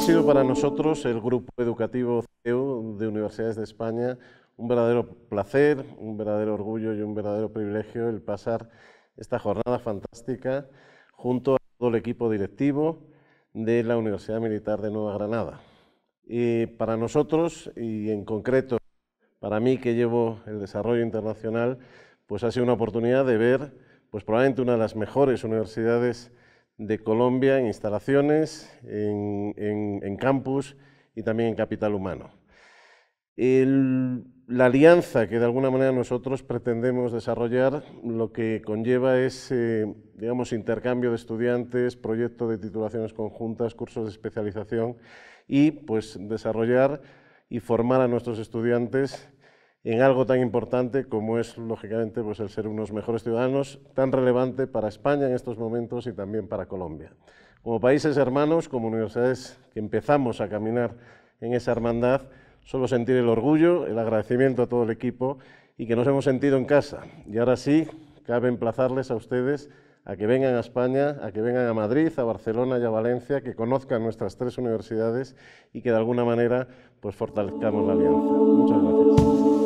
sido para nosotros, el Grupo Educativo CEU de Universidades de España, un verdadero placer, un verdadero orgullo y un verdadero privilegio el pasar esta jornada fantástica junto a todo el equipo directivo de la Universidad Militar de Nueva Granada. Y para nosotros, y en concreto para mí que llevo el desarrollo internacional, pues ha sido una oportunidad de ver pues probablemente una de las mejores universidades de Colombia en instalaciones, en, campus y también en capital humano. la alianza que de alguna manera nosotros pretendemos desarrollar lo que conlleva es, eh, digamos, intercambio de estudiantes, proyecto de titulaciones conjuntas, cursos de especialización y pues desarrollar y formar a nuestros estudiantes en algo tan importante como es, lógicamente, pues el ser unos mejores ciudadanos, tan relevante para España en estos momentos y también para Colombia. Como países hermanos, como universidades que empezamos a caminar en esa hermandad, solo sentir el orgullo, el agradecimiento a todo el equipo y que nos hemos sentido en casa. Y ahora sí, cabe emplazarles a ustedes a que vengan a España, a que vengan a Madrid, a Barcelona y a Valencia, que conozcan nuestras tres universidades y que de alguna manera pues fortalezcamos la alianza. Muchas gracias.